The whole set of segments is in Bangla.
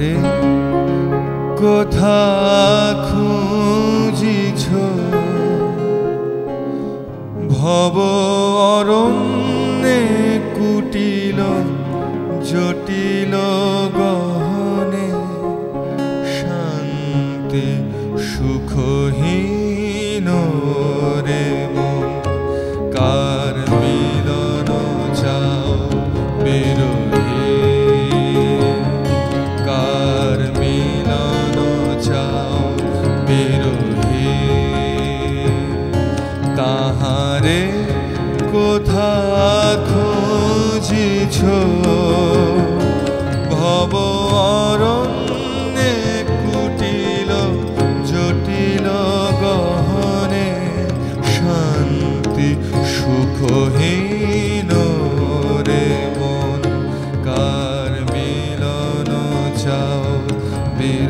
আমারে কোথা খুঁজিছ? ভব অরণ্যে কুটিল জটিল গহনে শান্তি সুখহীন বিরোহী তাহারে কোথা খুঁজিছ? ভব কুটিল, জটিল গহনে শান্তি সুখহীন রে মন। কার মিলন চাও বীর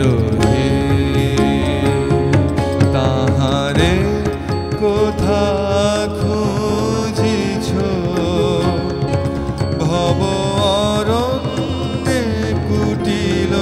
রহে তাহারে কোথা খুঁজিছ? ভব অরণ্যে কুটিল